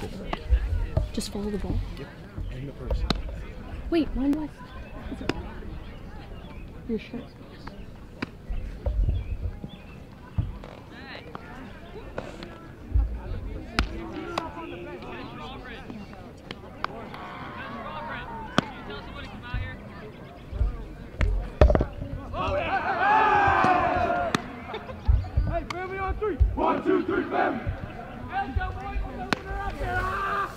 That's it. Just follow the ball. Yep. And the person. Wait, mine was. Your shirt. Hey, family on three. One, two, three, family. Let's go, boys. Let's open her up there. Ah!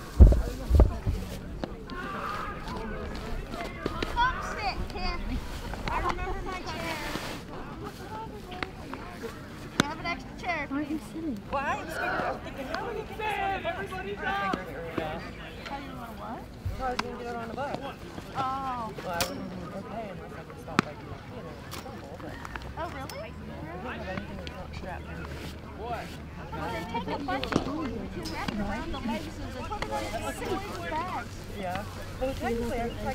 Come sit, Kathy. I remember my chair. I have an extra chair. Why are you sitting? Well, I was thinking, how are gonna Stand, everybody's up. How you what? I was gonna get it on the bus. Oh. Well, I wouldn't be okay unless I could stop like, you but Oh, really? I don't have anything that's not strapped in. Well, they take a bunch of to wrap around the legs and they put it on the six bags. Yeah. Well, technically, I I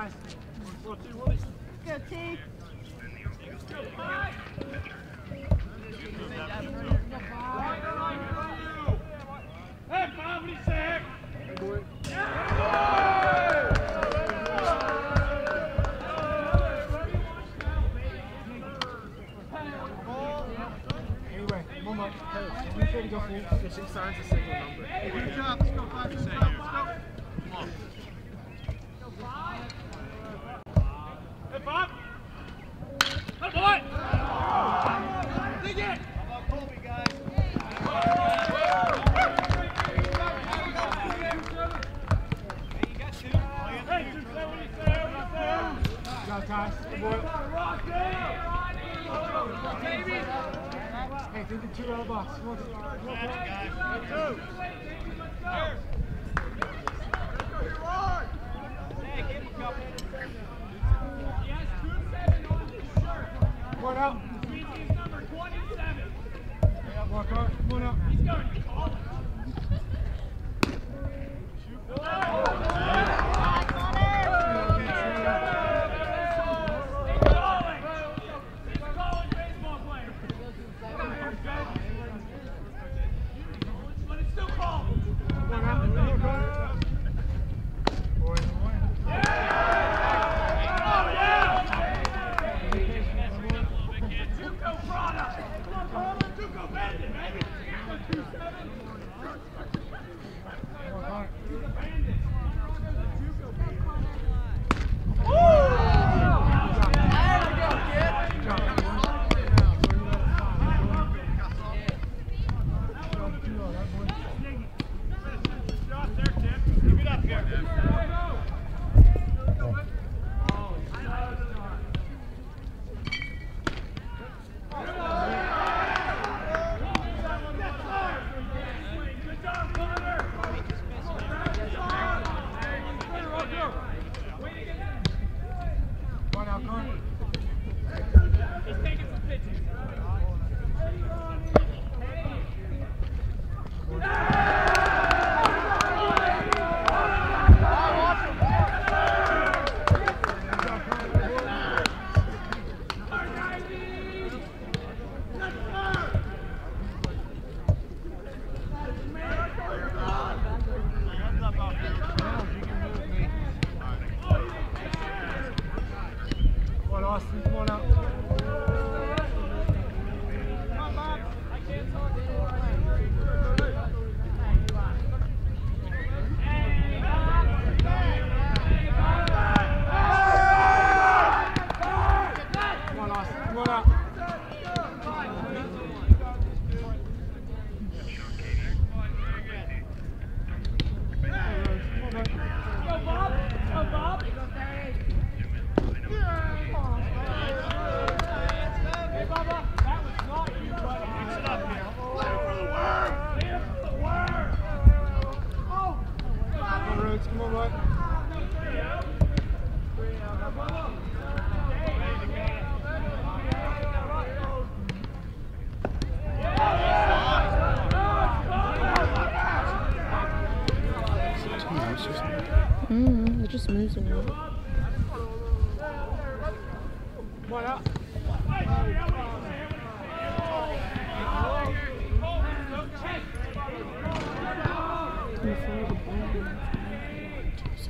Nice. Go, T.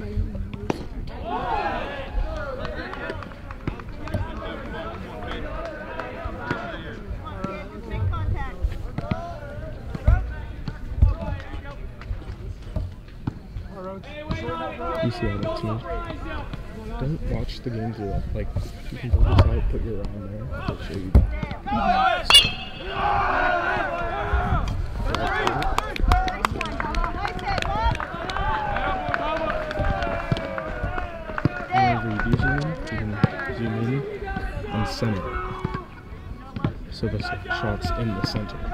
You see how that team. Don't watch the game you left. Like, you can pull this out, put your arm there, I'll show you. center. So the shot's in the center.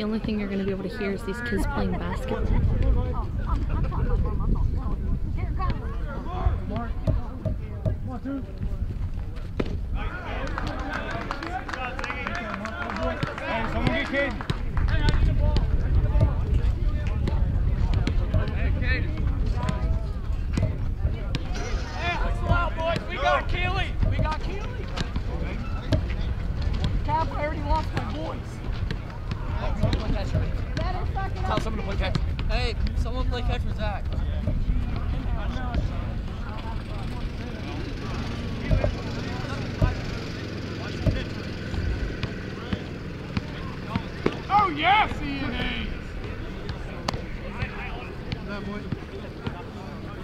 the only thing you're going to be able to hear is these kids playing Yeah, see you, Hayes. That boy.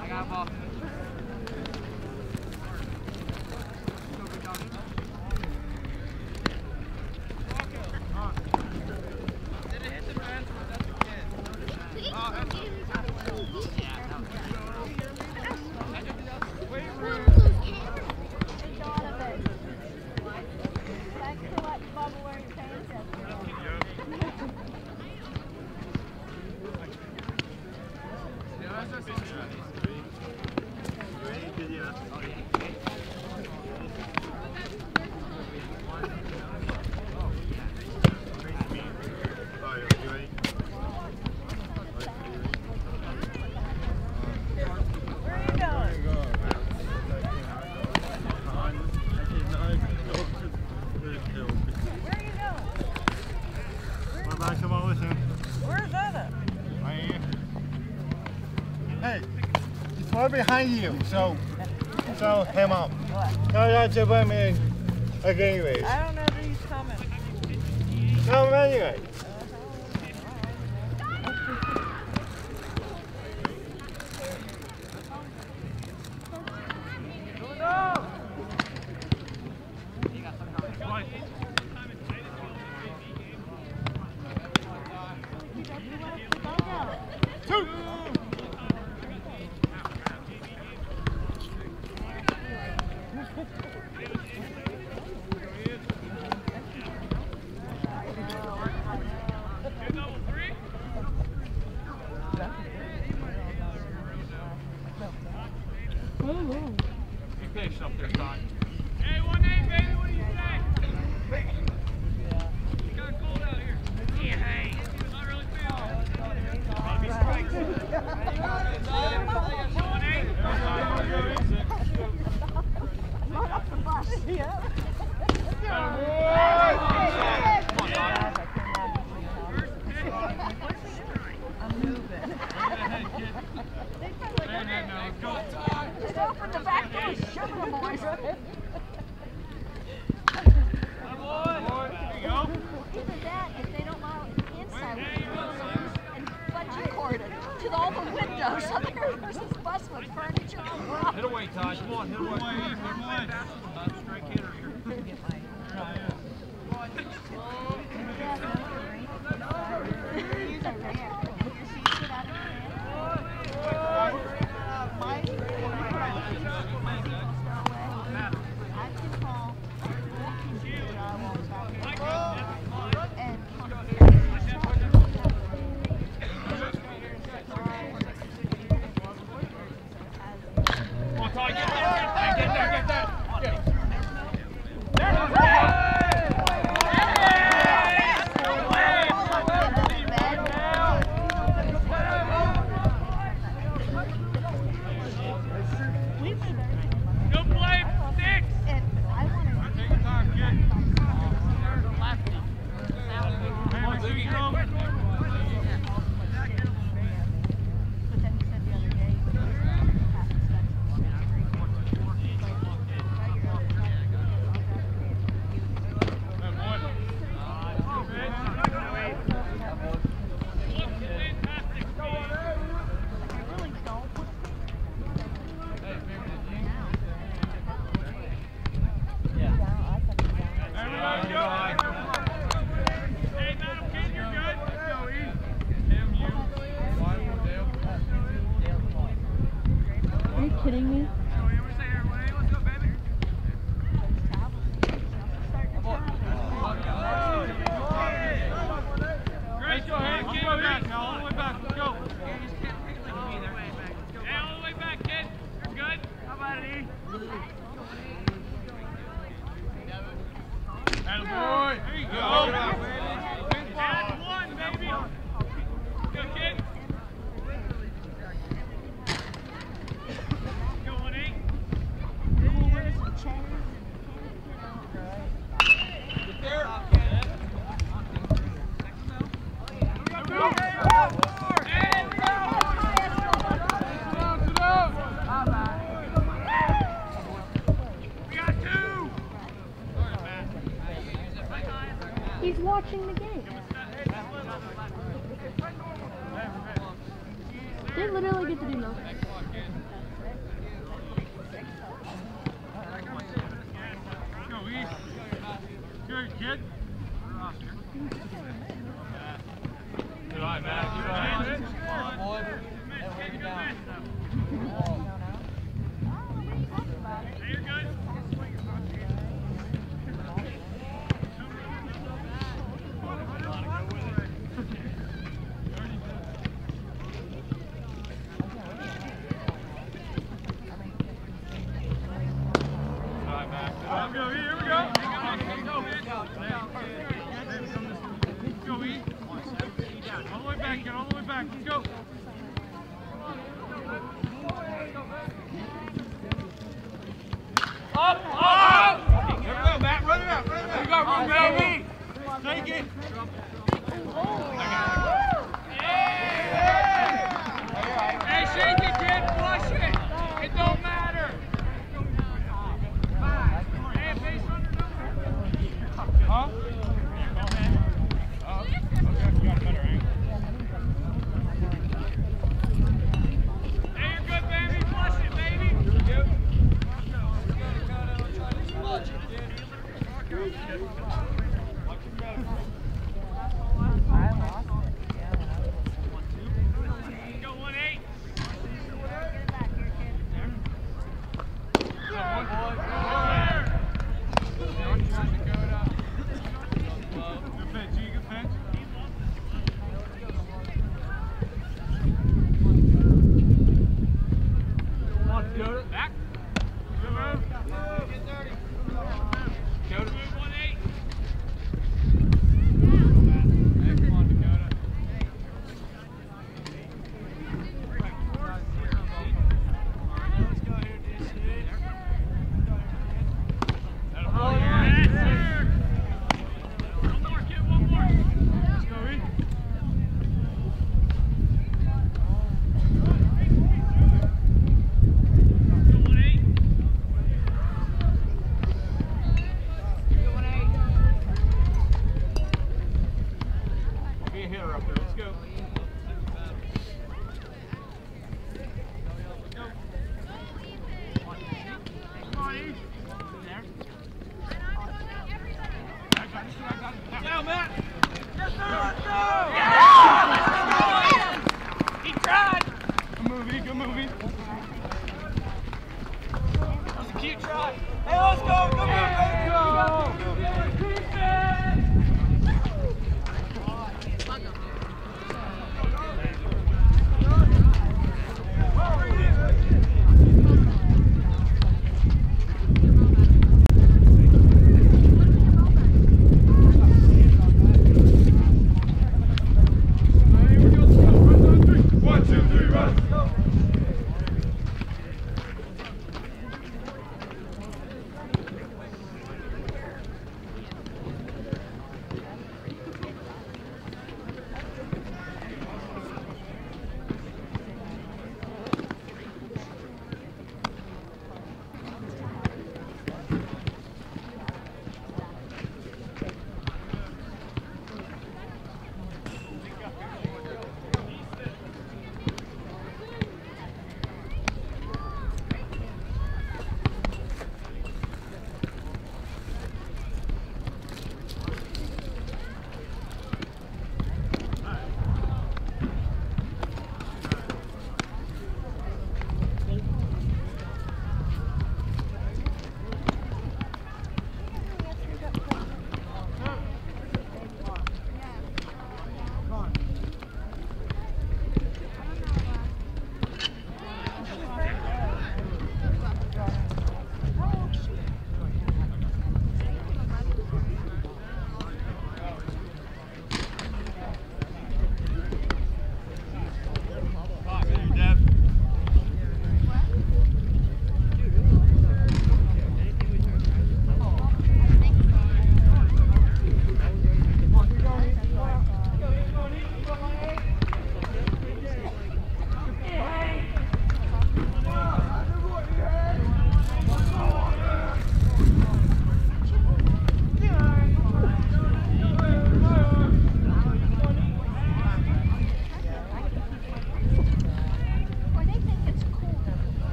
I got a ball. behind you, so so him up. No, that's what I mean. Like anyways.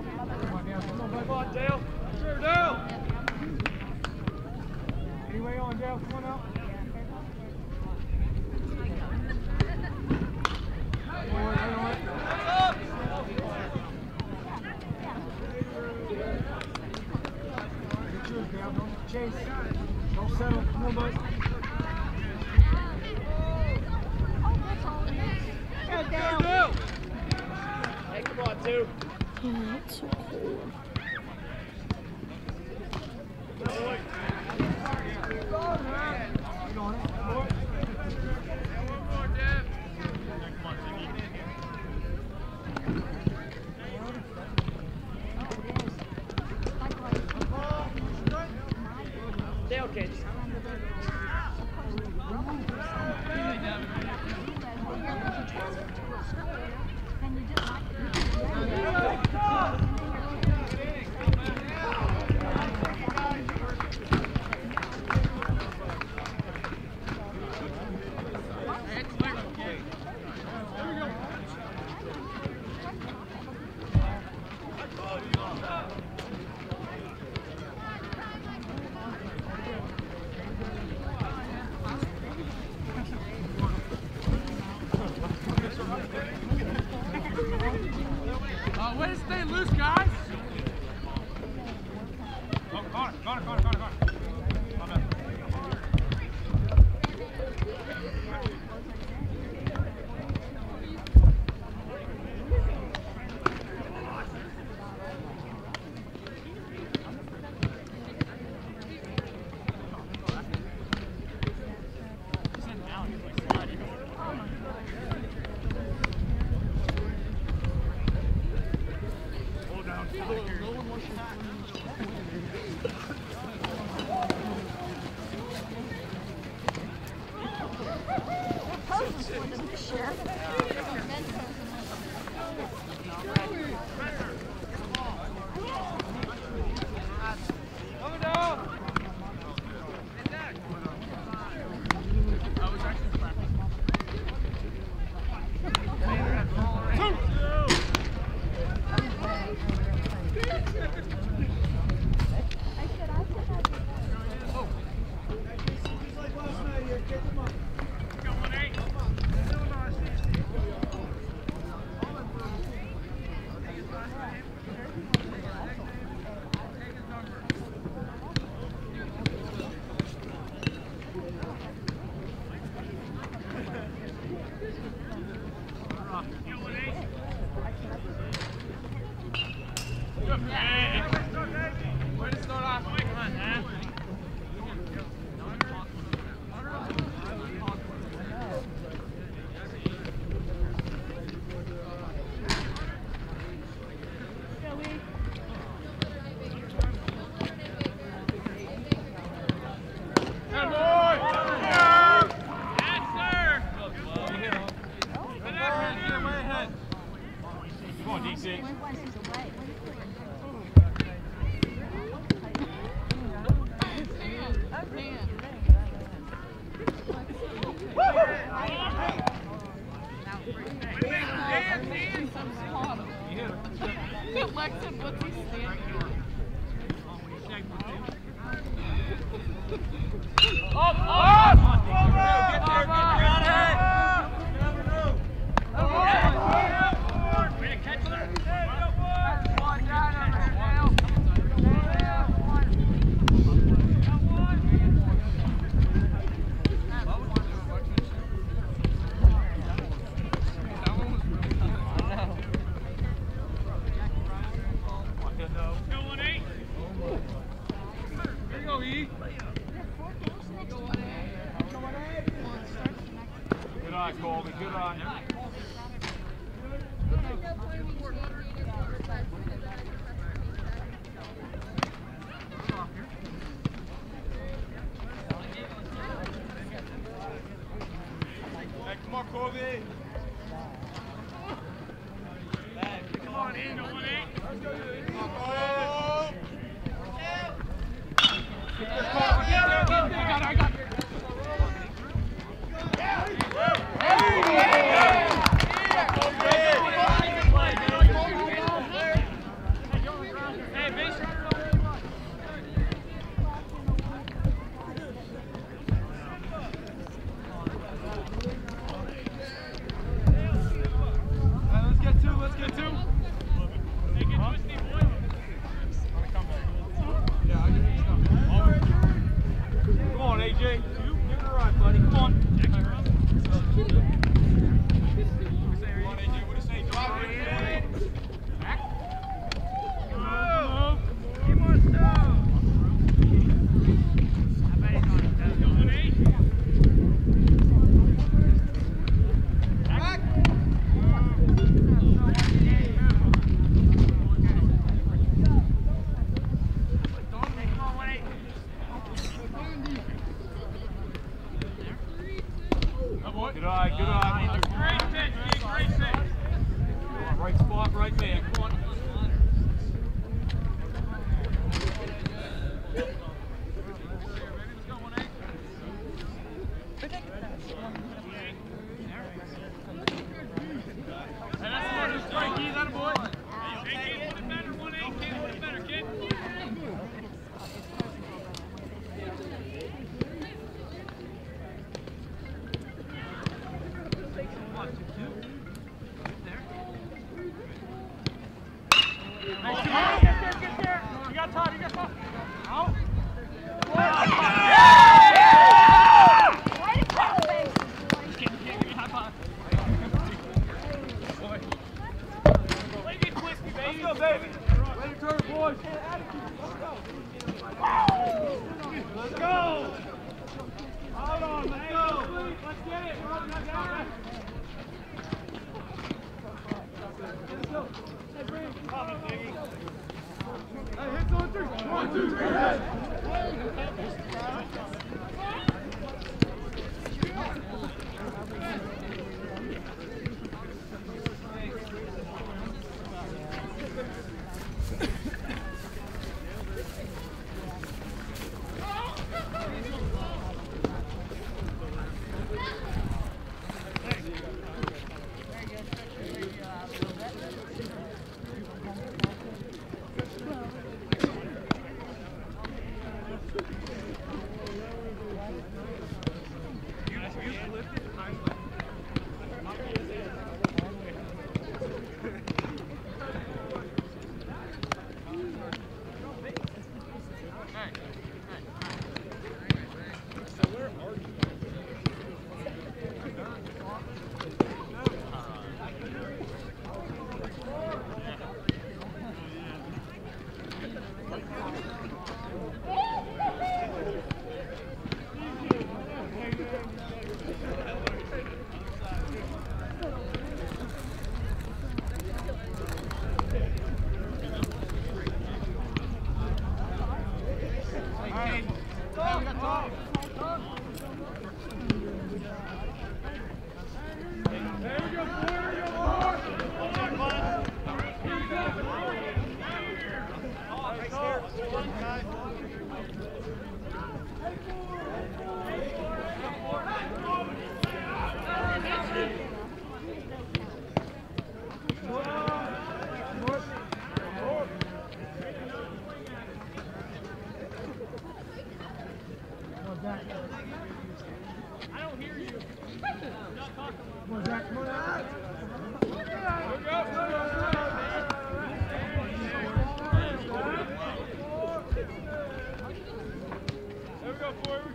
Anyway come on, Dale. Sure, Dale. Any way on, Dale, come on out.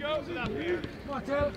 Go,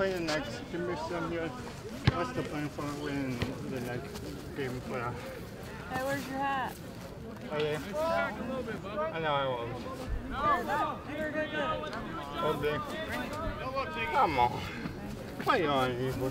play the next, some what's the plan for winning the next game for us? Hey, where's your hat? Oh, yeah. I know I will. No, no. Come on. Play on, people.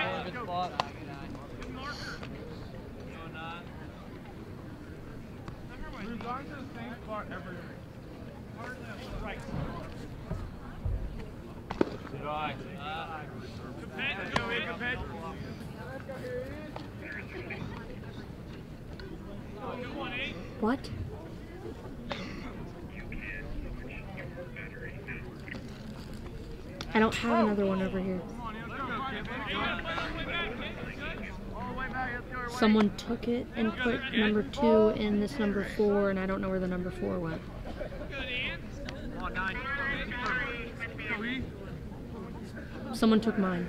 have another one over here. Someone took it and put number two in this number four, and I don't know where the number four went. Someone took mine.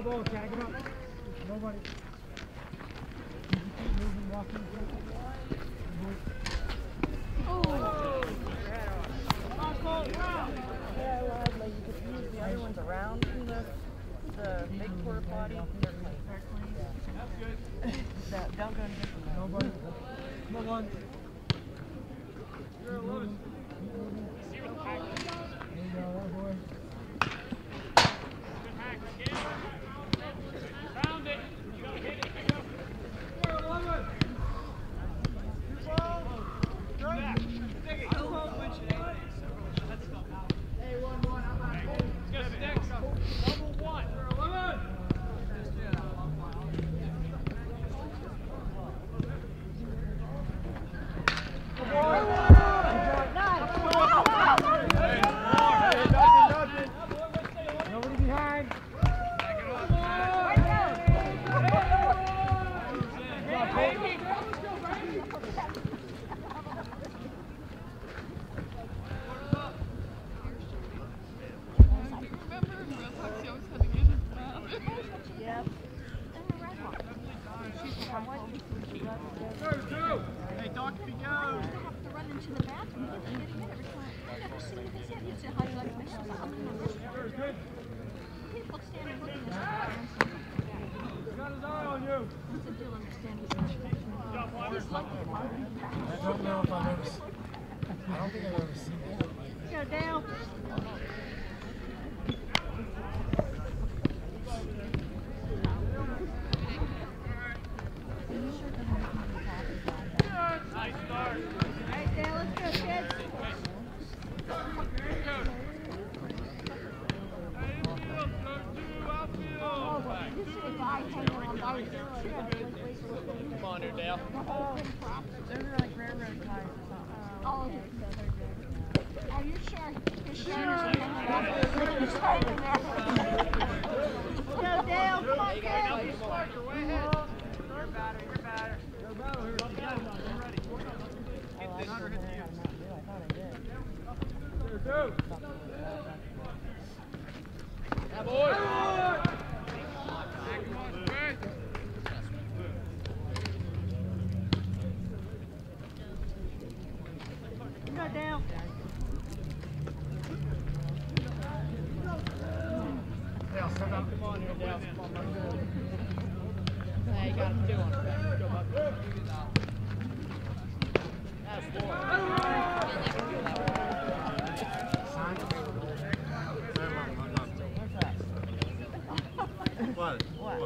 elbow. Tag him up. that down. Come up. On here, you got That's four. What? What?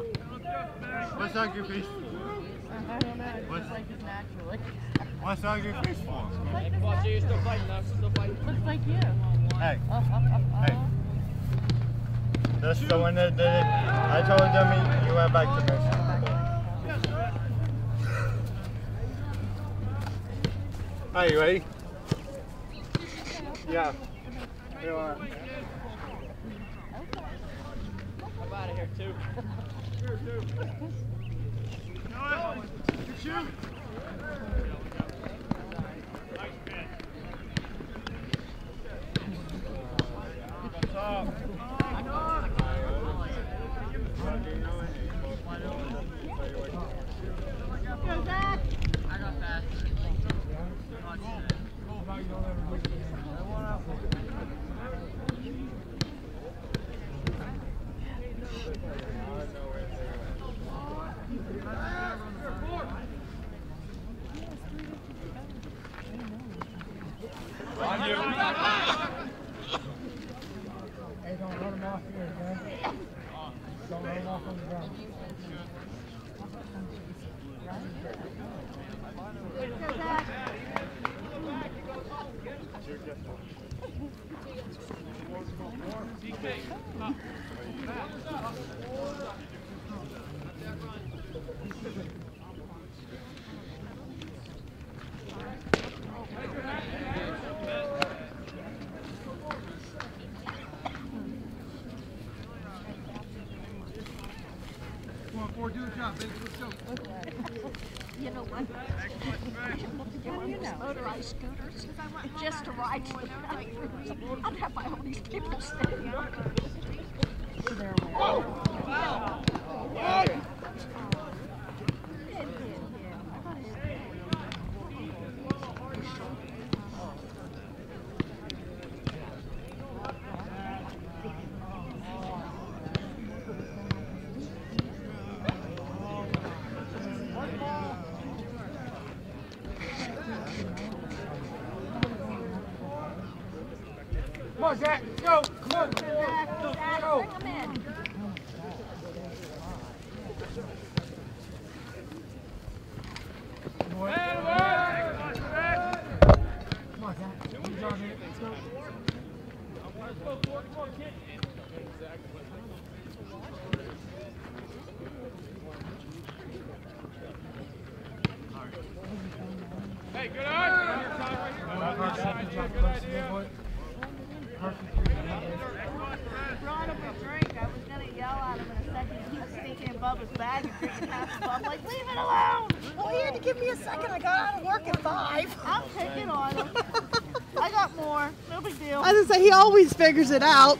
What's that your face? I don't know. It's What's, like. What's that your face? you're fighting, fighting. Like you. Hey. Uh, uh, uh, uh. hey. That's the one that did it. I told them you went back to Mercy. Are you ready? Yeah. You are. I'm out of here, too. Here, too. Noah, shoot. Figures it out.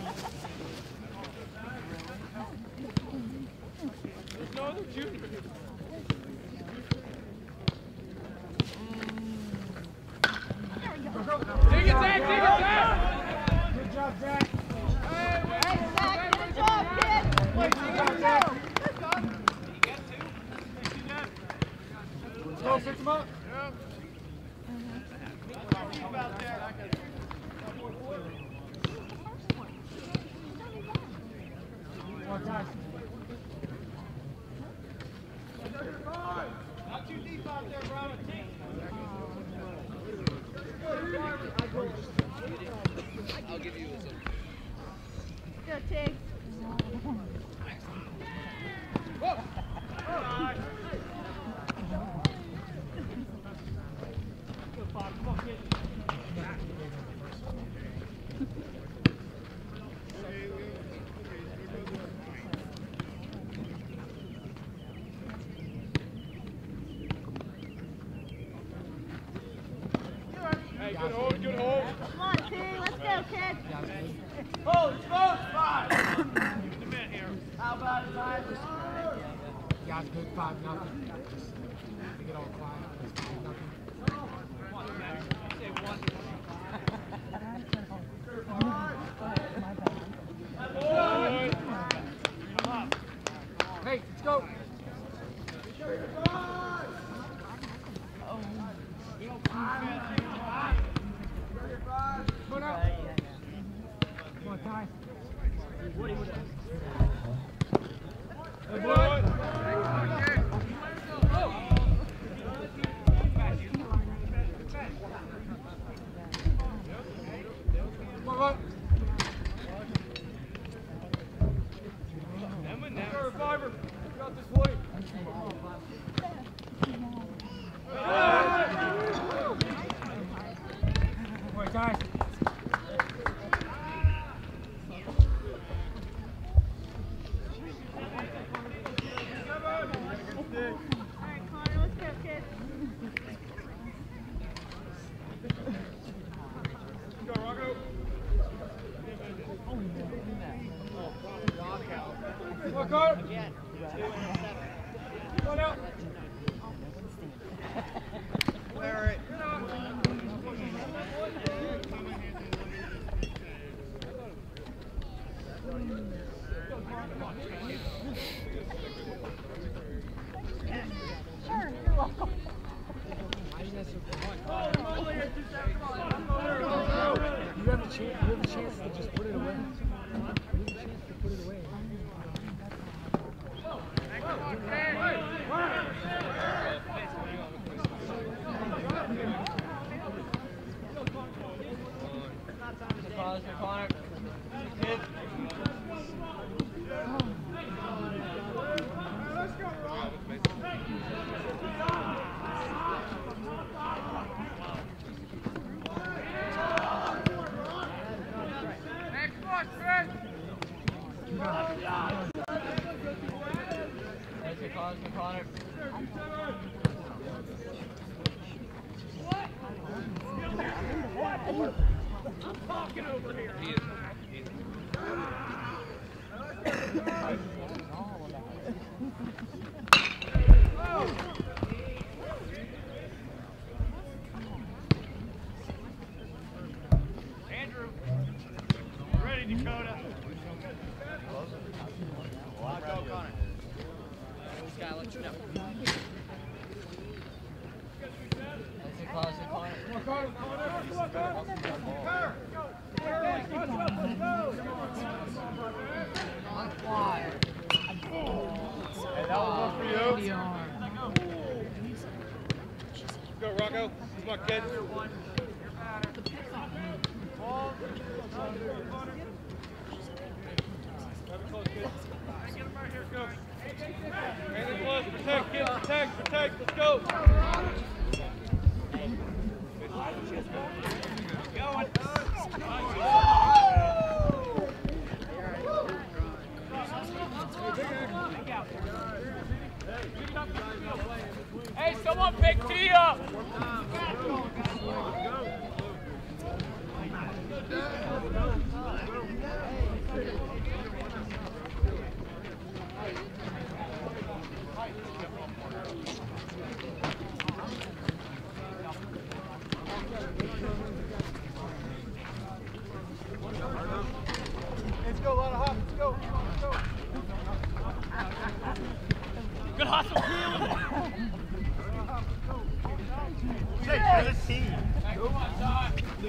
Jay, you're the team.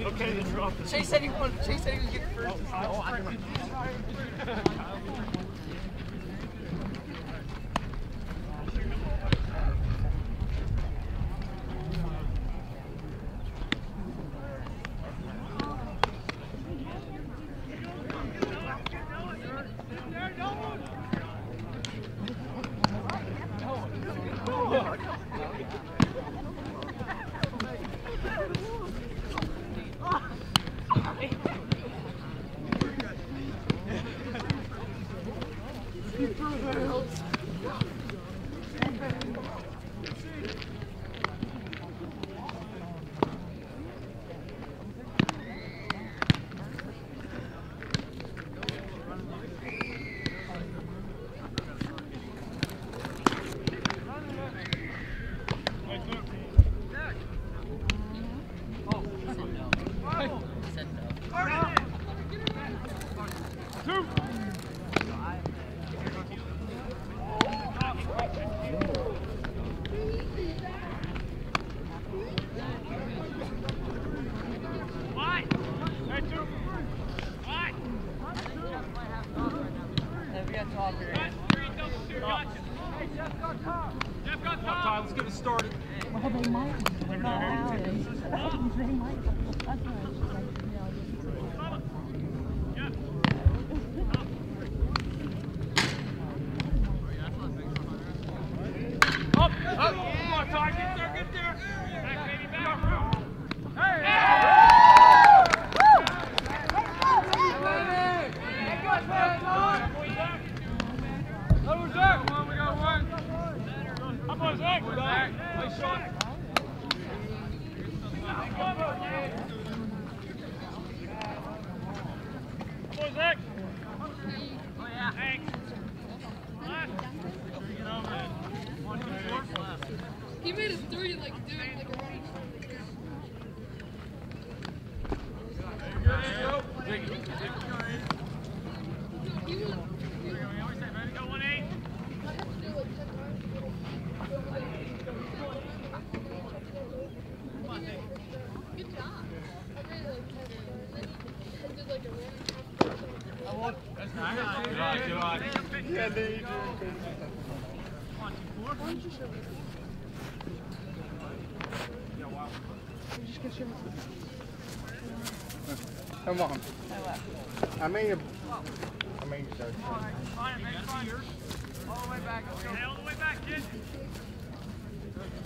Okay, then you're off the Chase said he won. Chase said he was getting first. Oh, Come on. I mean, I mean, sir. All the way back. All the way back, kid.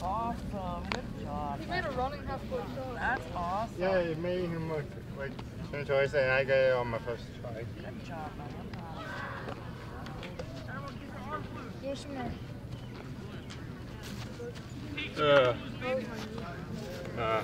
Awesome. Good job. He made a running half foot shot. That's awesome. Yeah, it made him look like. Since I say I got it on my first try. Good job, man. Everyone keep your arms loose. Yes, ma'am. Uh, uh.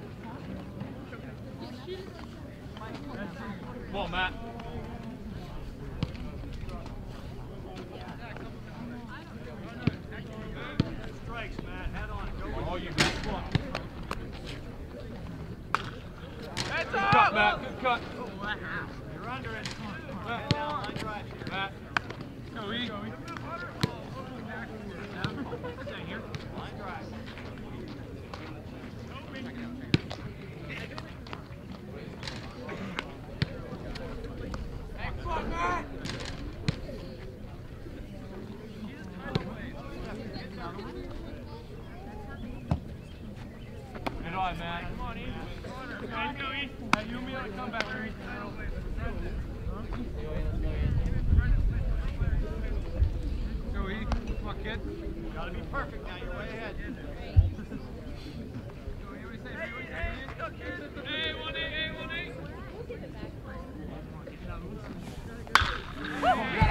Come on, Matt. Strikes, Matt. Head on. Go oh, you one. Up. Cut, Matt. Good cut. Oh, wow. You're under it. Matt. Matt. Matt. Go, E. Go. Hey, one. Oh,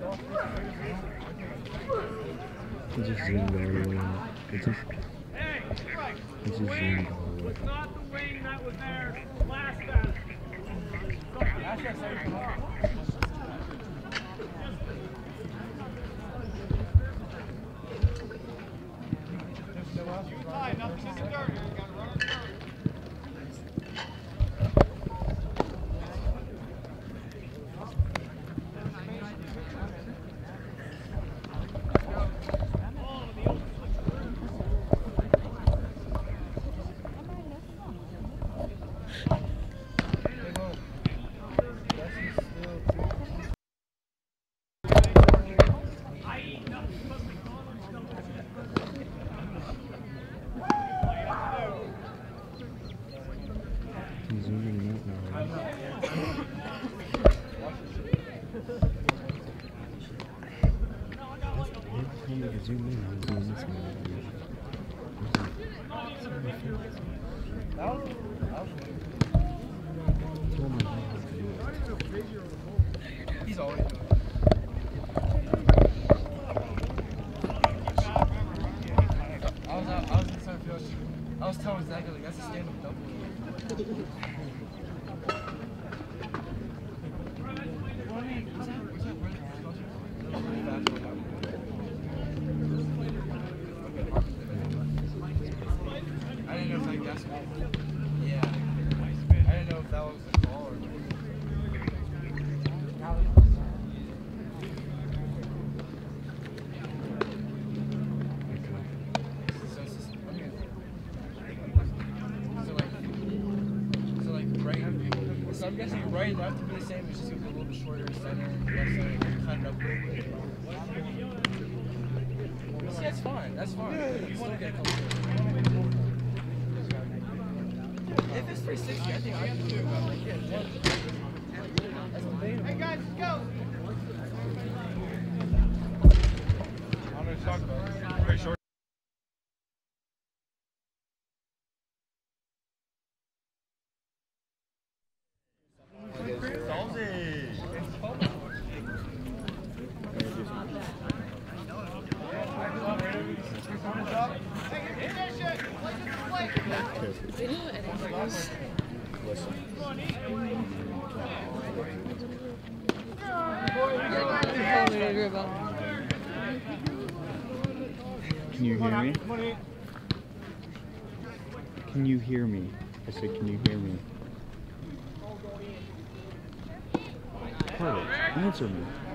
It just zoomed all the way out. It just, it just zoomed all the way out. quarter center, left center, and cut it up real quick. See, that's fine. That's fine. You want to get a couple hear me? I said, can you hear me? Answer me.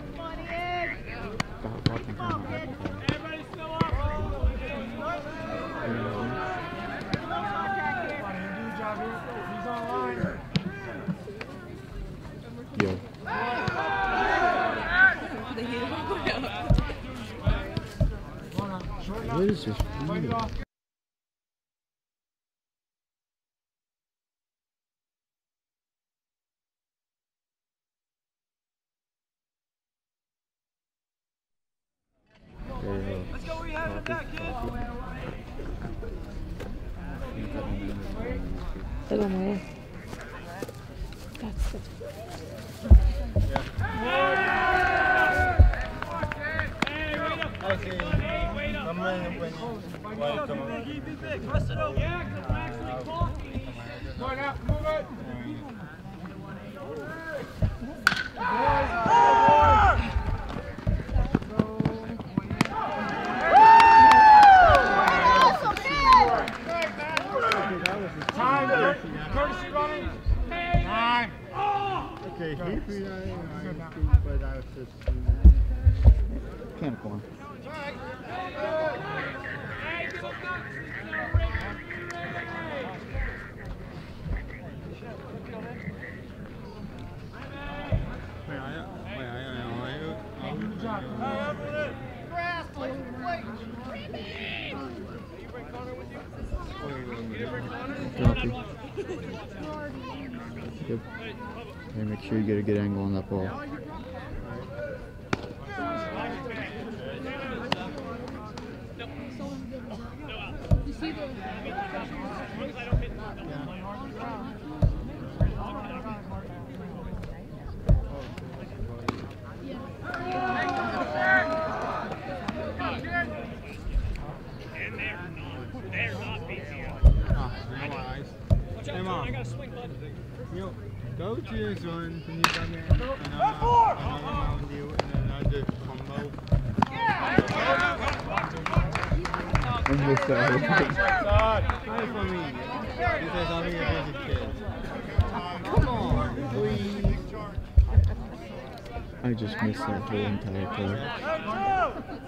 Just missed that whole entire play.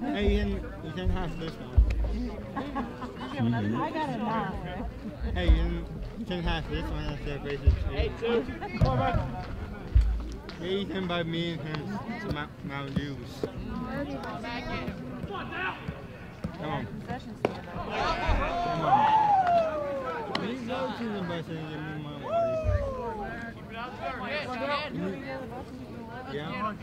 Hey, you can, you can have this one. I got a nine. Hey, you can, you can have this one instead of basic Hey, two. Hey, you can buy me and him some Mountain Dews. Come on. Concession stand. Come on. Please go to the bus and give me my money. Yeah. Yeah.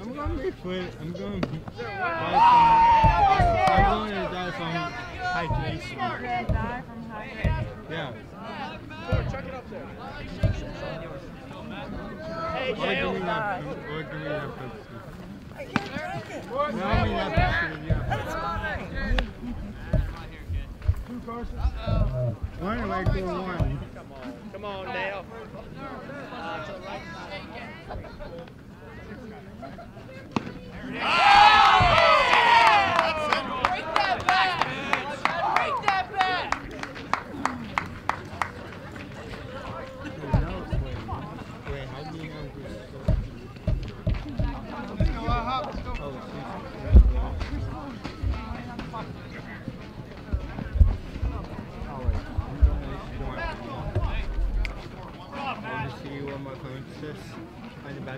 I'm gonna be fit. I'm gonna be. I'm going to die from hydration. Die. Yeah. Chuck it up there. Or give me that. Or give me that Pepsi. No, I mean that Pepsi. Yeah. One right to one. Come on, Dale.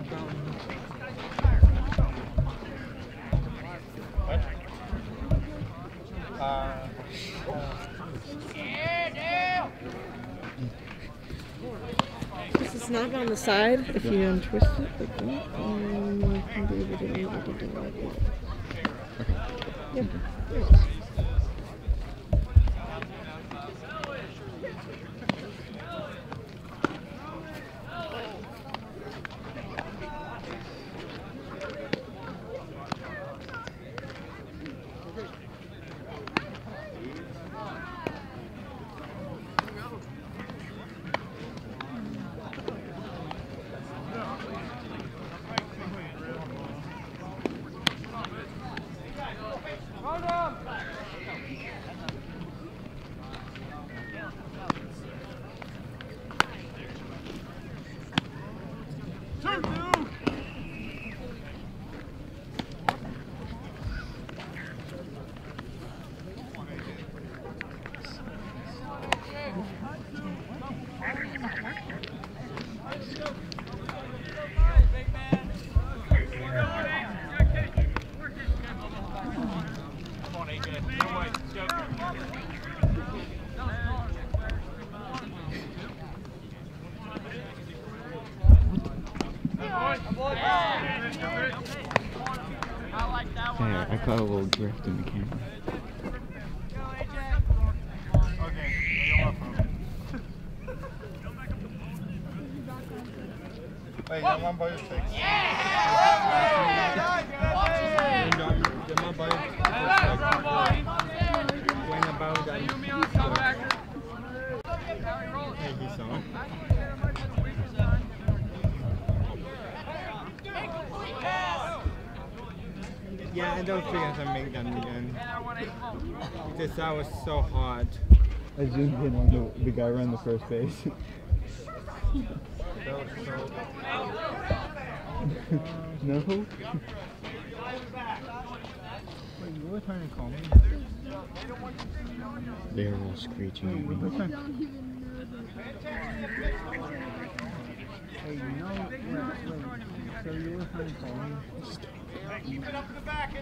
This is not on the side. If you untwist it like that, um, you can be able to move it like that. Yeah. Come on, AJ. No way. Let's go. Hey, I caught a little drift in the camera. okay, I got my phone. Wait, that one by your six. And, the one by your six. When about that. Hey, he's on. Yeah, I don't think I can make them again. Because that was so hard. I zoomed in on the, the guy around the first base. That was so. no? Wait, you were trying to call me? They're all screeching at me. don't even know Hey, you know, wait, wait. So you were trying to call me? Keep it up in the back. Hey,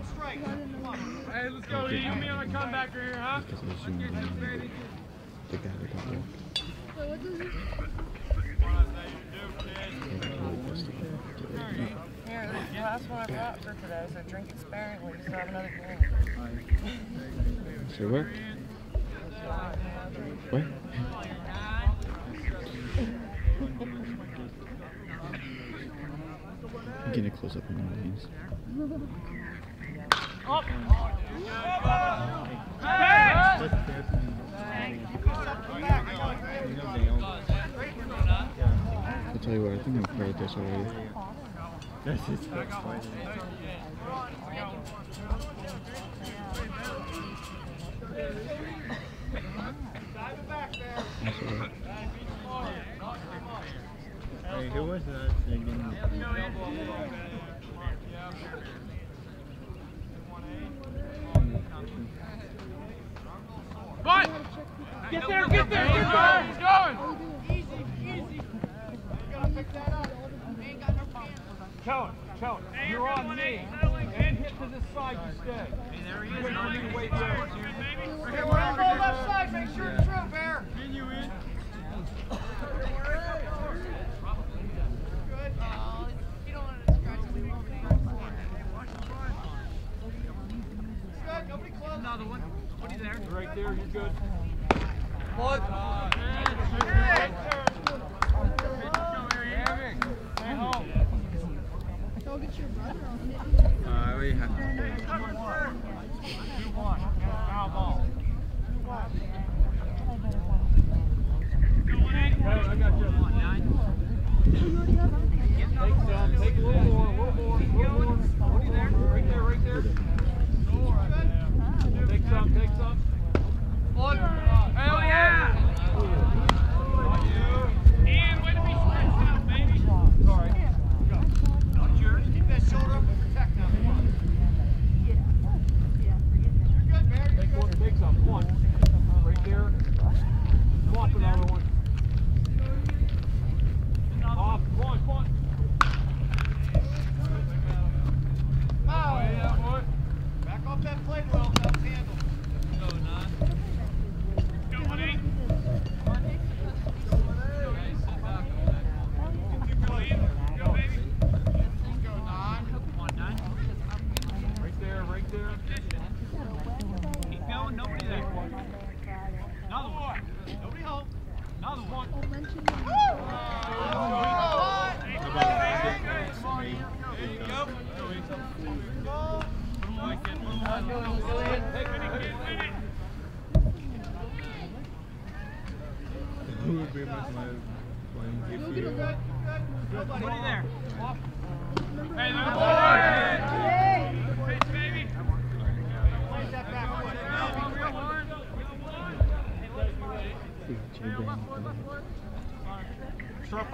let's go. You on the comeback right here, huh? The, got. So. Here, the last one I brought for today, so drink it sparingly. Still have another game. Say what? What? Getting a close up on my names. Up. Just definitely. You know they own. Yeah. I'll tell you what, I think I've heard this already. What's funny. That's alright. Hey, who was that singing? But get there, get there, get there. He's going. Kelly, Kelly, you're on me. And hit to this side you stay. Hey, there he is. Wait for me to wait there. Okay, we're on the left side. Make sure it's true, Bear. Can you in? Another one. What are you there? Right there, you're good. What? Go get your brother on it. Uh, we have. I got you. Take some, take a little more, a little more, a little more. What are you there? Right there, right there. Take some, take some. One. Hell yeah! Ian, way to be stretched out, baby. Sorry. Go. Not yours. Keep that shoulder up and protect now. Come on. You're good, Bear. Take one, take some. Come on. Right there. Swap another one. Off. Come on, come on. Oh, yeah, boy. Back off that plate well, that's handled. Go, nine. Go, one, eight. Go, Ian. Go, baby. Go, nine. Come on, nine. Right there, right there. Keep going, nobody there. Another one. Nobody home. Another one. Oh, mention Who would be my playing if you? Nobody there. Hey, little boy. Pitch, baby. Play that back. Real one, real one. Strap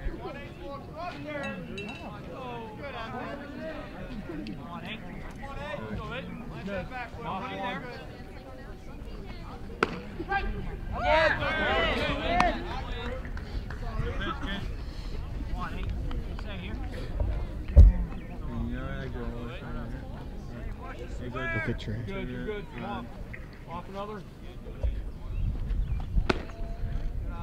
Oh, Look at trash. Good, you're good. Come on. Off another. Back. Look at trash. Go. Hit that ball. Look over here. Yeah, yeah, no, it's. Come in behind. Let's go, one eight.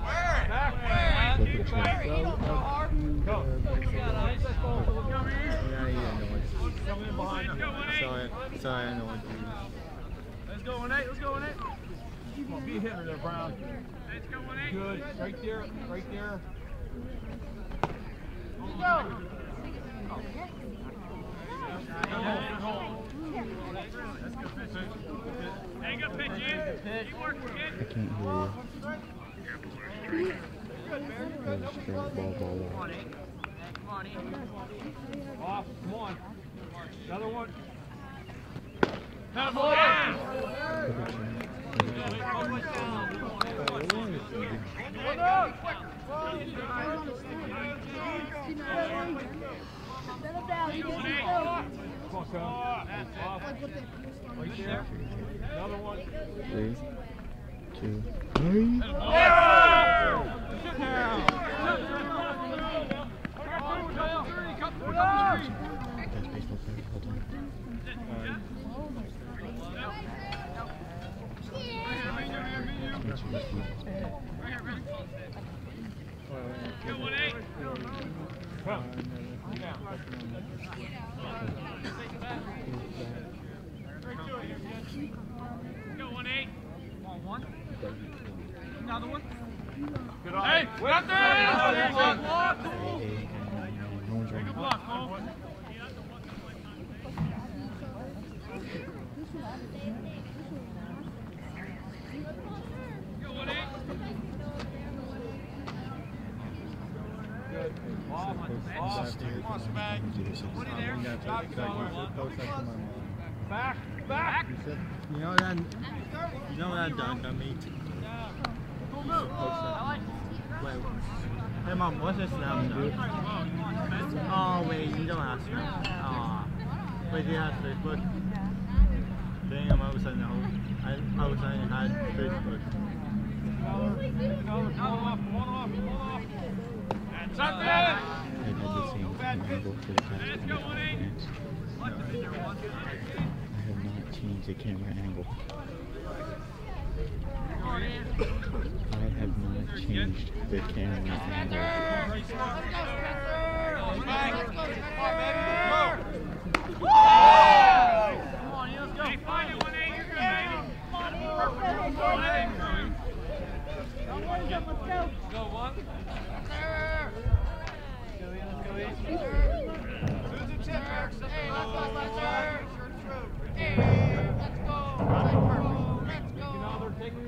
Let's go, one eight. Let's go, one eight. On, be hitter there, Brown. Let's go, one eight. Good. Right there. Right there. Go. Ian. Keep working, I can't hear you. Ball ball Come off. Come on, Ian. Off. Come on. Another one. Three, two, three. Best baseball player of all time. Makes you just love Another one. Hey, wait up there! Hey, hey, hey, no one's running. Block, Cole. Back, back. You know that, you know that dunk I made? Hey mom, what's this now? Oh wait, you don't have Snap. Aw. Wait, you have Facebook? Damn, I was saying no. I, I was I had Facebook. The for the past 25 minutes. I have not changed the camera angle. I have not changed the camera angle. Good. Alright, off another. Another. Block one. Block one. There you go. Go. Two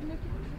Look at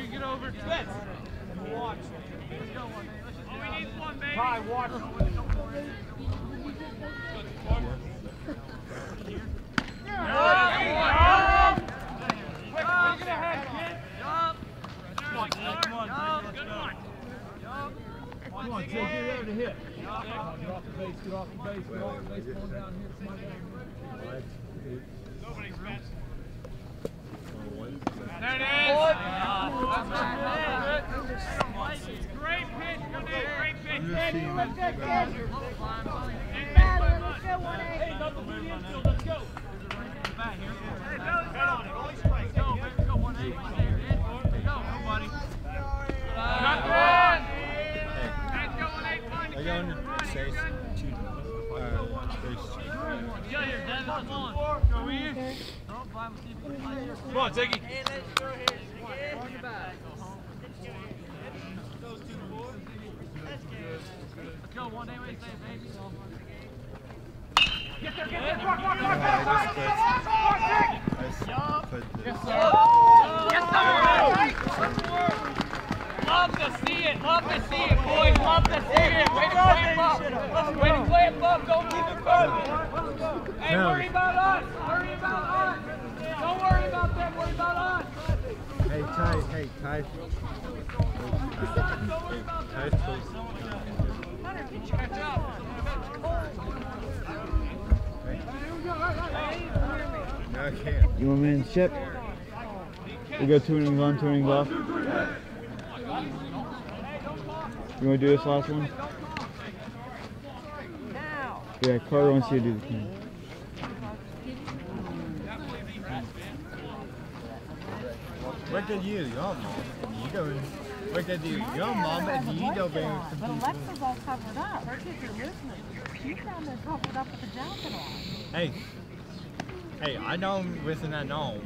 you get over. Spence. Watch. All we need one, baby. Ty, watch. Yeah. Quick, take it ahead, kid. Yup. Come on, Ted, come on, Ted, let's go. Yup. Come on, Jay, get ready to hit. Get off the base, get off the base, get off the base, going down here. Somebody down here. Nobody's Spence. There it is. That's good. Great pitch. Go Dave. Great pitch. Yeah. Come on. It Ziggy. Love to see it. It, boys. Love to see it. Way to clamp up. Way to clamp up. Don't keep it moving. Hey, No. worry about us. Worry about us. Don't worry about them. Worry about us. Hey, Ty, hey, Ty. Hey, Ty, please. Catch up. No, I can't. You want me in the ship? We go two innings on, two innings off. You want to do this last one? Yeah, Carter wants you to do the thing. What did you, your mom, and you don't. What did you, your mom, and you don't But. Alexa's all covered up. Her kids are listening. She's down there covered up with a jacket on. Hey, hey, I don't listen at all.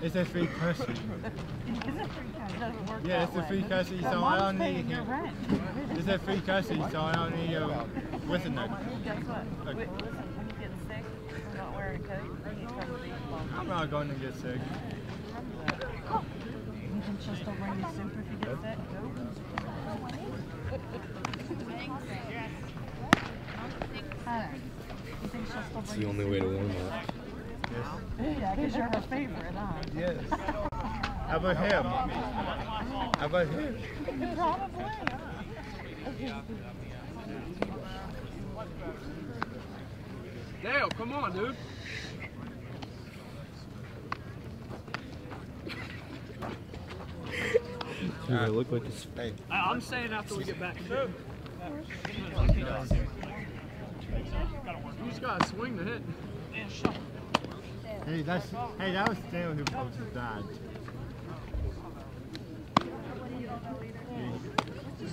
It's a free custody. Is it free cash? It doesn't work Yeah, it's a free custody, Well, so I don't need your rent. It's a free custody, so I don't need a note. Guess what? Listen, when you get sick not wearing a coat, you need to come to the mom. I'm not going to get sick. You think she'll still bring if you get sick? Hunter, you think she'll It's the only way to warm up. Yes. Yeah, because you're her favorite, huh? Yes. How about him? How about him? Probably, huh? Dale, come on, dude. Dude, I look like a sp- Hey, I- I'm saying after we get back. You just gotta swing the hit. hey, that's hey, that was Dale who posted that.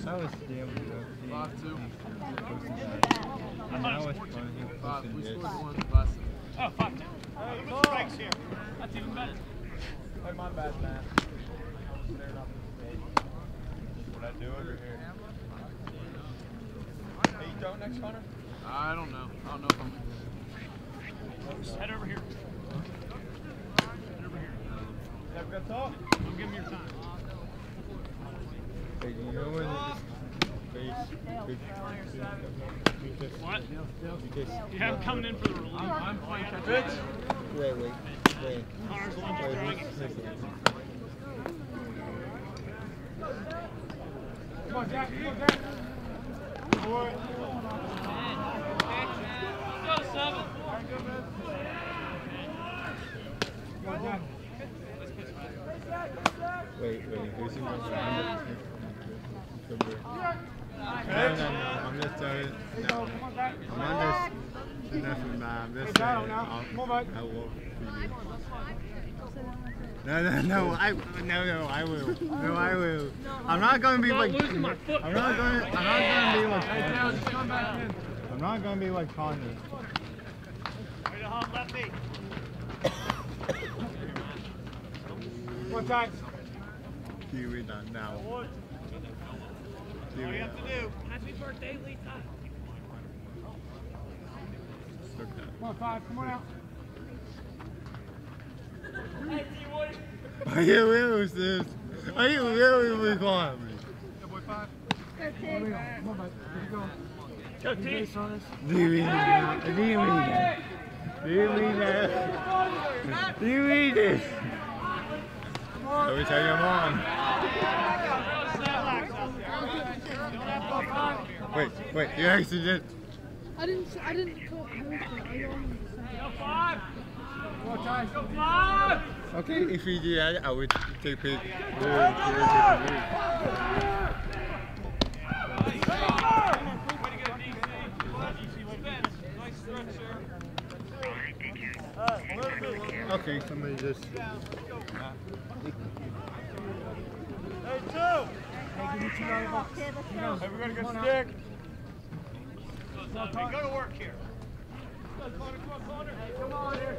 That was Dale who posted Five two. that. And that was fun. Five. We scored one last. Oh, five ten. Strikes here. That's even better. Hey, my bad, man. What I do over here? Hey, you throw next? I don't know. I don't know if I'm. Just head over here. Head over here. Good talk. Don't give me your time. Hey, you know when this face big What? you You have coming in for the relief. I'm playing catch. wait wait wait Connor's the one wait throwing who's- it. who's- Come on, Jack. Come on, Jack. Boy. Go, seven. Come on, Jack. Wait, wait, who's in my I'm just saying, no. I'm on not just, nothing bad, I'm just saying. I'll, Come on, Mike. I will for you. No, no, no, I, no, no, I will, no, I will. I'm not gonna be like, not losing my foot. I'm not gonna, I'm not gonna be like, Hey, Dale, just come back in. I'm not gonna be like Connie. Way to hop lefty. Come on, Jack. You read that now. What do you have to do? Happy birthday. Okay. Come on, five. Come on out. Are you really this? Are you really recording me? Come on, Mike. Here you go. Go, team. Base on us. Do you read that? Do you read that? Do you read? Do you this? Let me tell your mom. Wait, wait, you actually did. I didn't. I didn't call. I was I Go, five. Okay, if you do that, I would take it. Okay, somebody just. Hey, two. Hey, we're gonna Come on go stick. Go to work here. Come on. Hey, come on here.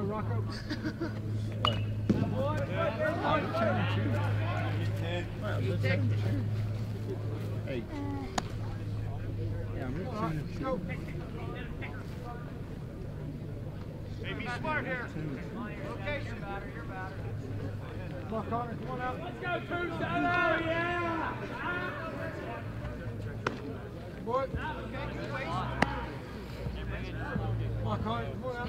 to choose. Hey. Hey, be smart here. Location matter, your matter. Come on, Connor. Come on out. Let's go, two, seven. Yeah. Boy. Come on, Connor. Come on out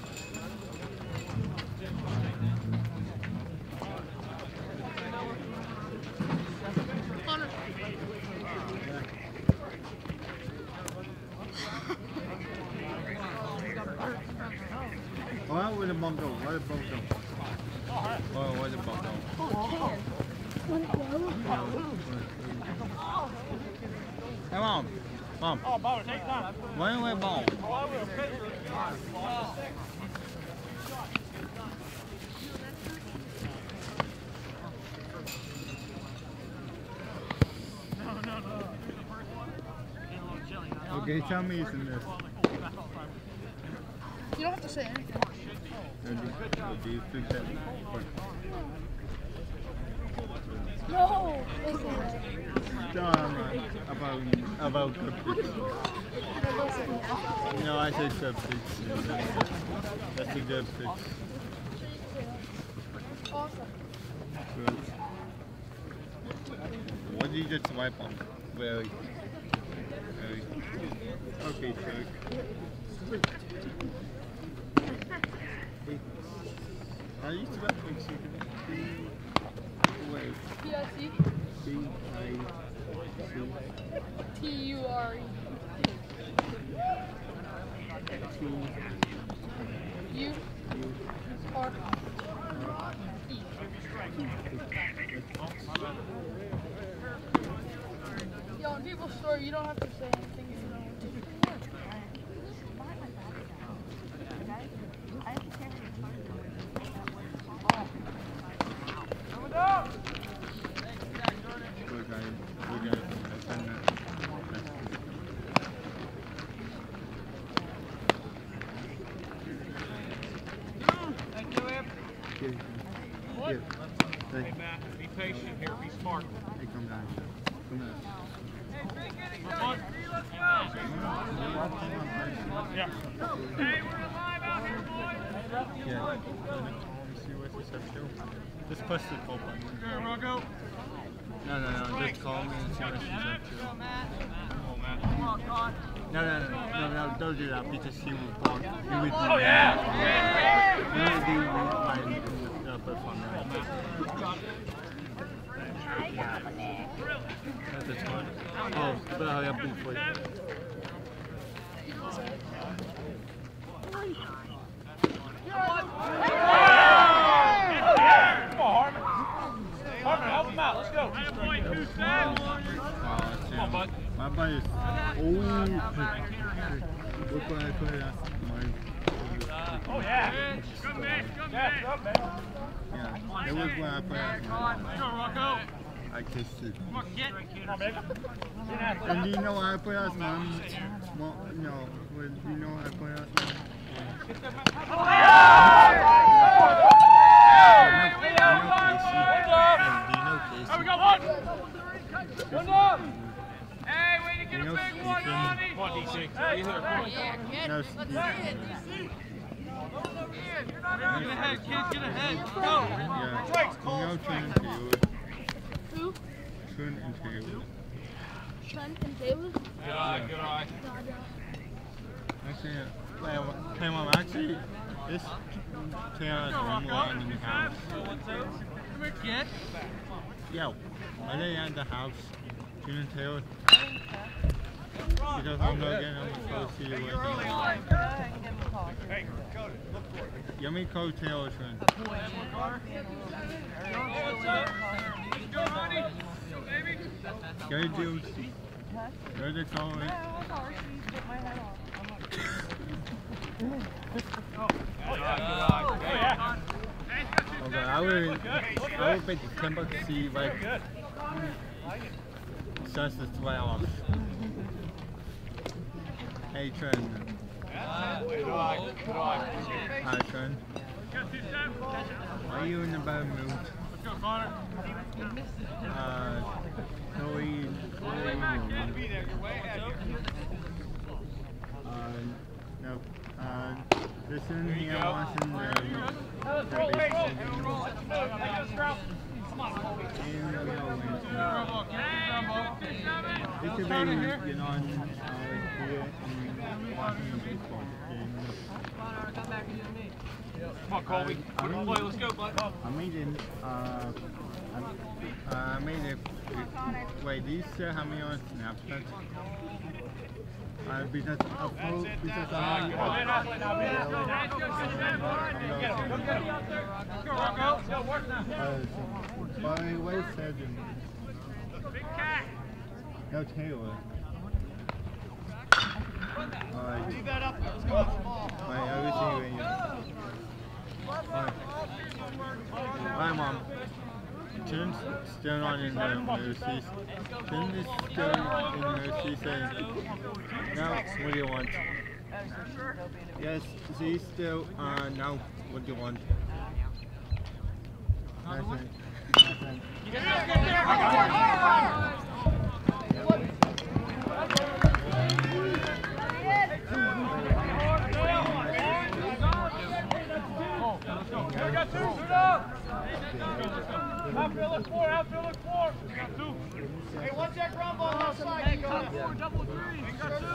Well, where the ball go? Where the ball go? Oh, where the ball go? Hey, mom. Mom. Oh, ball, take time. Where where ball? Oh, I will pitch it. Okay, tell me it's in this. You don't have to say anything. No. Not. About about cupcakes. No, I said cupcakes. That's a good fix. Awesome. Good. What did you just wipe on? Very. Very. Okay, Chuck. To things you can Wait. P-I-C. B I C T-U-R-E. T U. U R. Yo, in people's story, you don't have to say anything if you don't want to. We're gonna, we're gonna send that. Here, here. Hey, Hey, Matt, be patient here. Be smart. hey, come down. Come down. Yeah. Hey, we're alive out here, boys. Yeah. Let me see what this has to do. Just push the call button. Here, Rocco. No, no, no. Just call me and see what this is up to. Oh, Matt. No, no, no, no, no, don't do that because he will block. He would do Oh, yeah. He would do my uh, perform right. That's a ton. Oh, but I have been for Come on, Harmon. Harmon, help him out. Let's go. boy, two seven. Come on, bud. My body is. Oh, look what I put out. My, Oh, yeah. Come back, come back. Yeah, come back. yeah, it was when I put out my. Let's go, Rocco. I kissed it. Come on, get. Come on, baby. And do you know why I put out my? Well, no, well, you know I put out my? Here we go, one. One up. Hey, way to get You a know big one, Stephen- Ronnie. Come on, DC. Hey, come on. No, Get ahead, kids, get ahead. Go. Yeah. Thanks, You Cole. know Trin Taylor. Who? Trin and Taylor. Trent and Taylor? Good eye, good eye. Actually, well, hey mom, actually, this Taylor's one line in the house. Come here, kid. Yo, at the house? Taylor? Because I'm not getting on the to you You're early later. on. Hey, Cody, look for it. Let me call Taylor Trin. What's up? Go, Ronnie. Go, baby. Go do. Go to call it. Oh, yeah. Okay, I will. I will bet ten bucks to see like Good. starts the twelve. Hey eye. Hi steps. Are you in the bad mood? Let's go, Connor. Uh, way ahead. Uh, no. Uh, go. watching the, Roll, baseball hey, game. roll. It, Stroud. It's a watching the game. Come on, Colby. Play. Let's go, bud. I made it, uh, I, made it, wait, do you still have me on Snapchat? Uh, because, uh, pro- because I'm on uh, so, by way, said no Taylor. Alright. Leave that up. Let's go off the ball. Alright, everything. Alright, mom. Tim's still not in the Mercy's. Tim is still in Mercy saying, now, what do you want? Yes, she's still, uh, now, what do you want? Nothing. Nothing. We got two. Shoot up. Outfield at four. Outfield at four. We got two. Hey, watch that ground ball outside. Hey, top four, double three. We got two.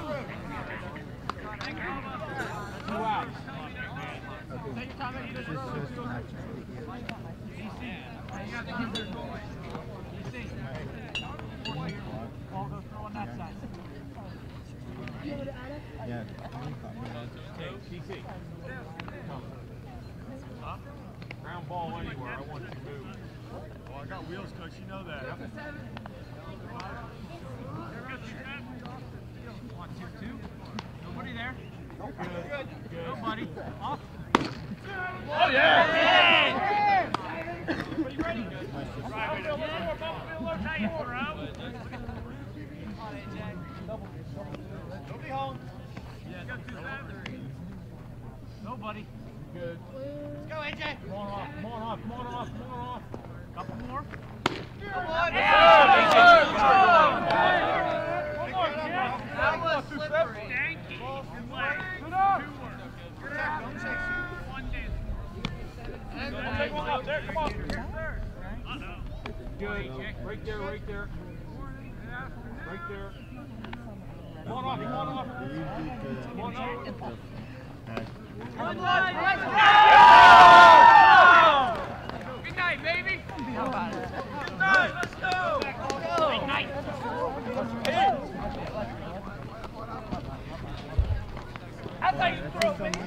Two outs. Take your time. This is just an action. Ball goes through on that side. Yeah. TC. Ground ball anywhere. I want you to. Oh, I got wheels, coach. You know that. One, two, two. Nobody there. Good. Good. Nobody. Off. Oh yeah! Are you ready? Right. Outfield, let's go. Outfield, let's go. Four out. Nobody home. Yeah, got two seven. Nobody. Good. Let's go, AJ. Come on off, come on off, come on off, come on off. Couple more. Come on. Yeah! One more. That was slippery. Up. Good up. Don't chase you. One down. Take one out there. Come on. Uh-oh. Good. Right there, right there. Right there. Come on off, come on off. Come on off. Good night, baby. Good night. Let's go. Good night. How about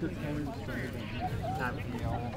that.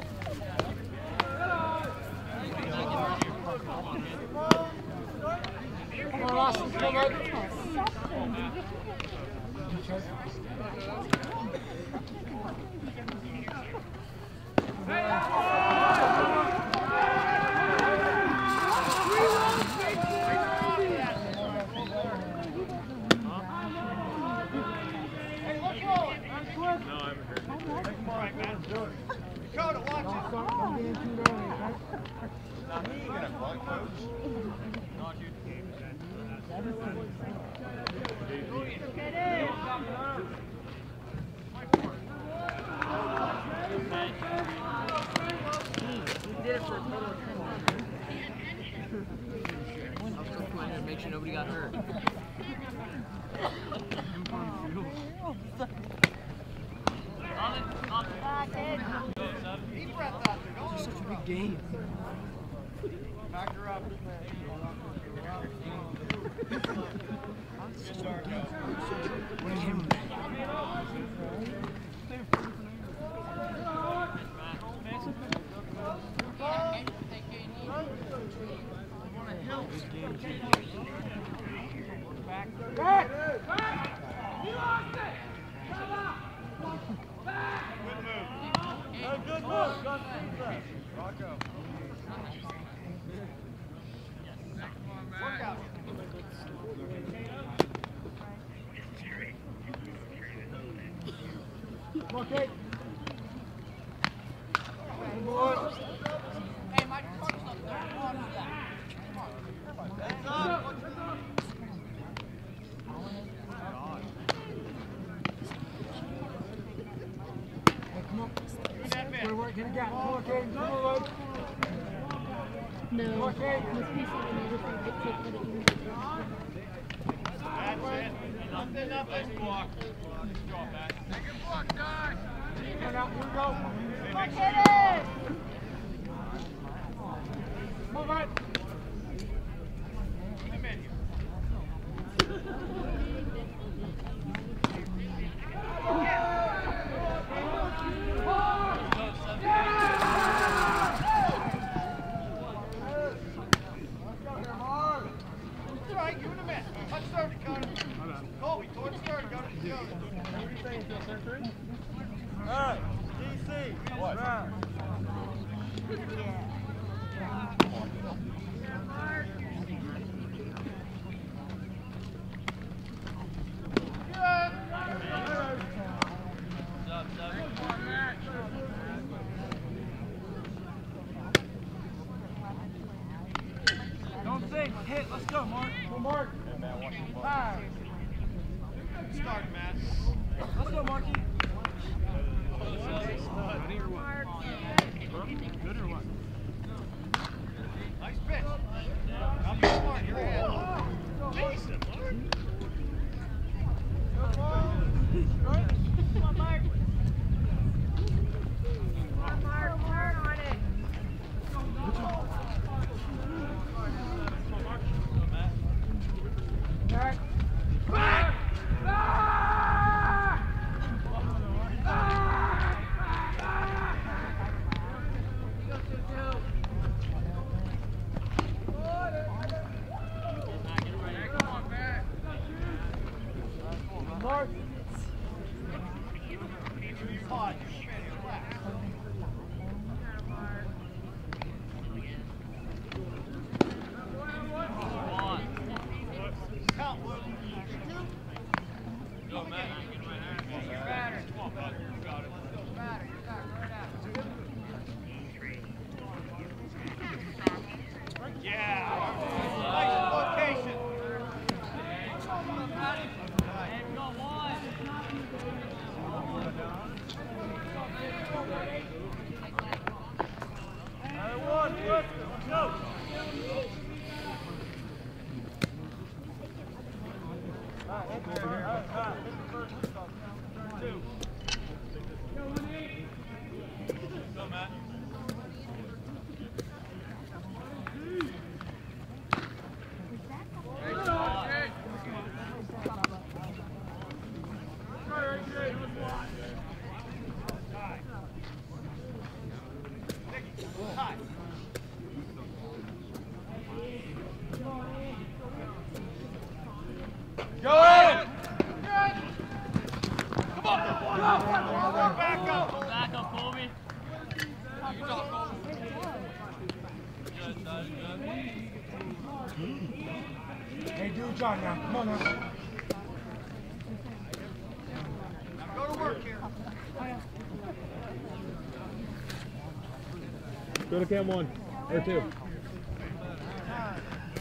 Go to cam one or two.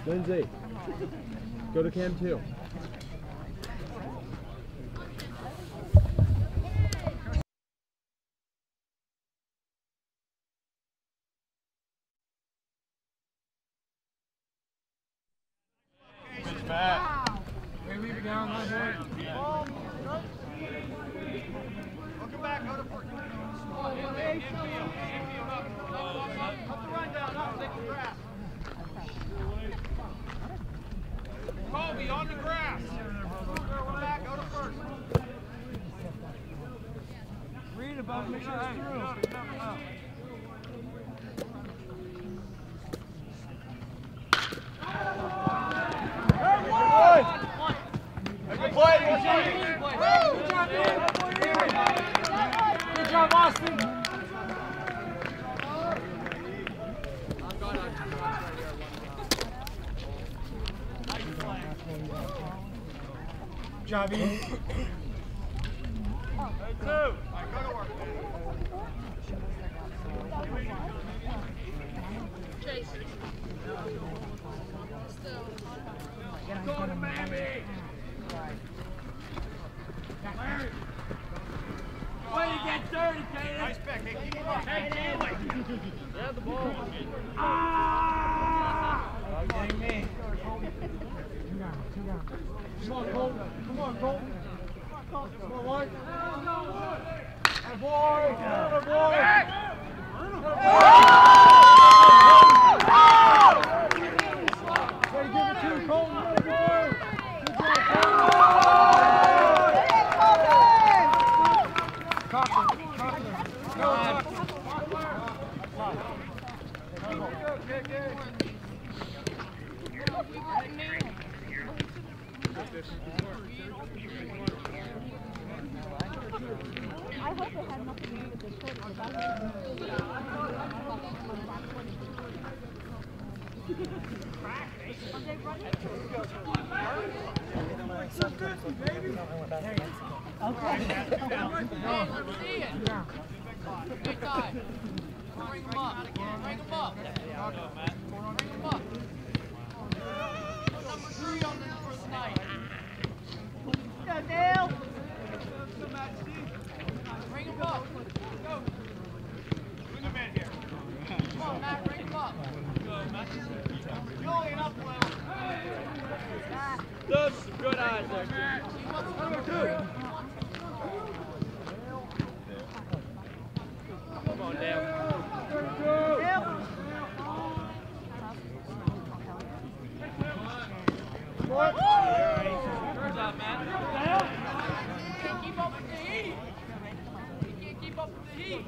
Lindsay, go to cam two.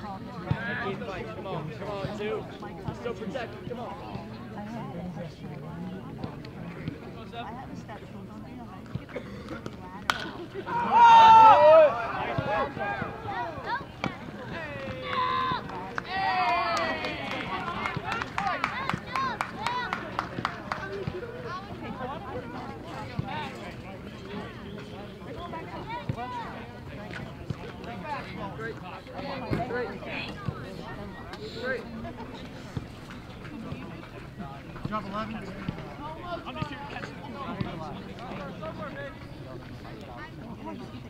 Keep fighting. Come on. Come on, two. Still protected. Come on. I had a step from something on my ladder. Nice work. Drop 11. I'm just here to catch the ball.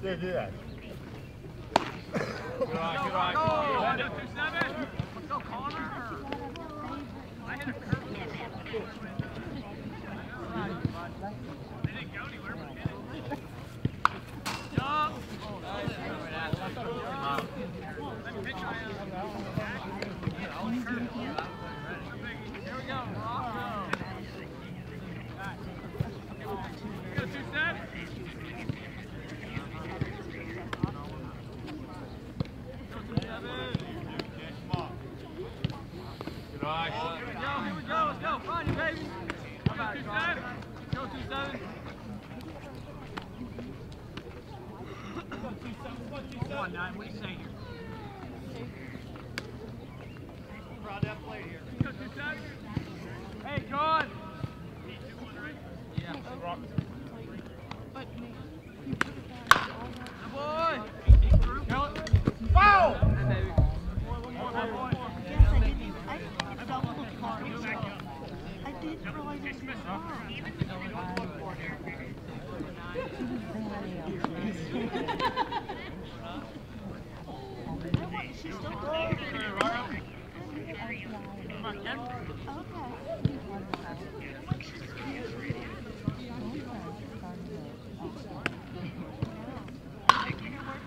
do that. Good eye, good eye.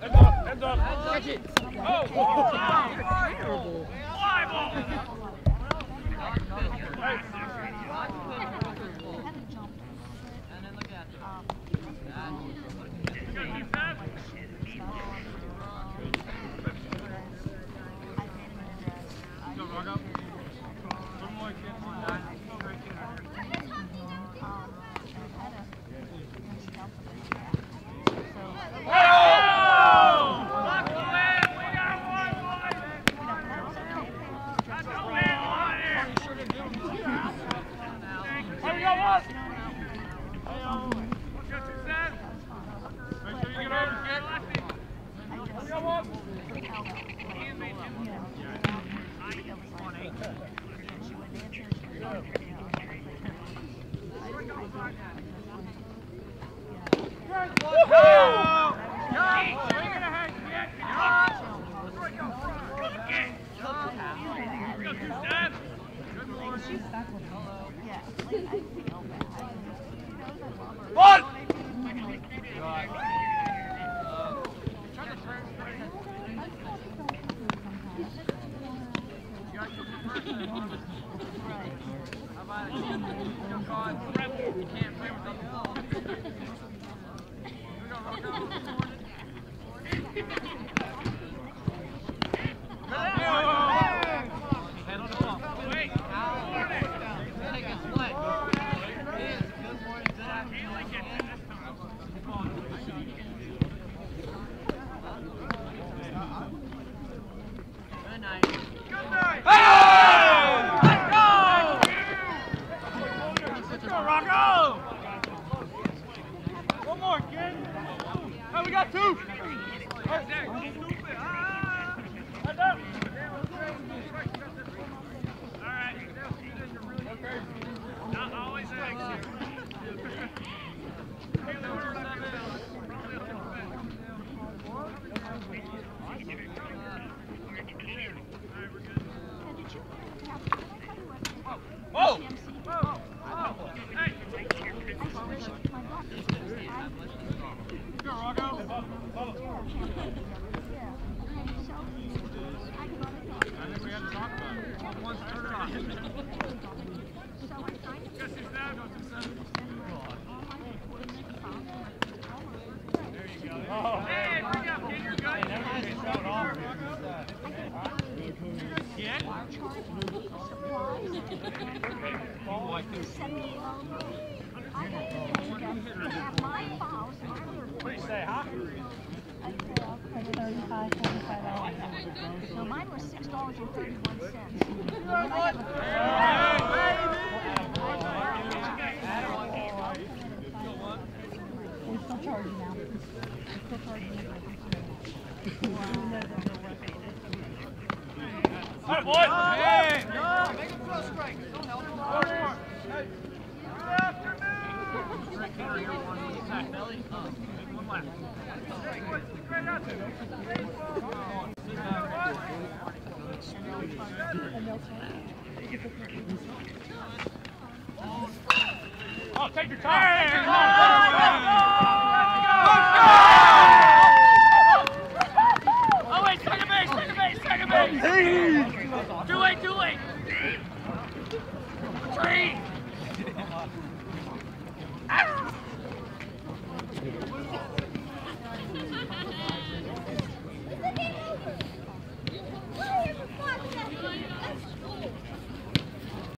Heads up! Heads up! Catch it! Oh! oh. Terrible.